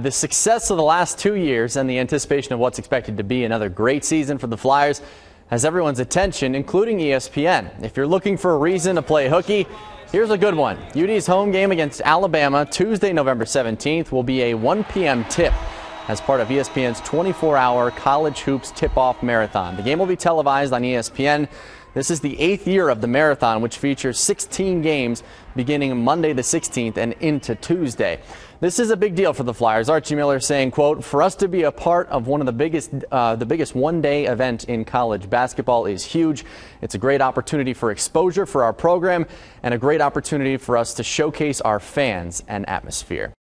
The success of the last two years and the anticipation of what's expected to be another great season for the Flyers has everyone's attention, including ESPN. If you're looking for a reason to play hooky, here's a good one. UD's home game against Alabama Tuesday, November 17th will be a 1 p.m. tip as part of ESPN's 24-hour college hoops tip-off marathon. The game will be televised on ESPN. This is the eighth year of the marathon, which features 16 games beginning Monday the 16th and into Tuesday. This is a big deal for the Flyers. Archie Miller saying, quote, for us to be a part of one of the biggest, uh, the biggest one-day event in college basketball is huge. It's a great opportunity for exposure for our program and a great opportunity for us to showcase our fans and atmosphere.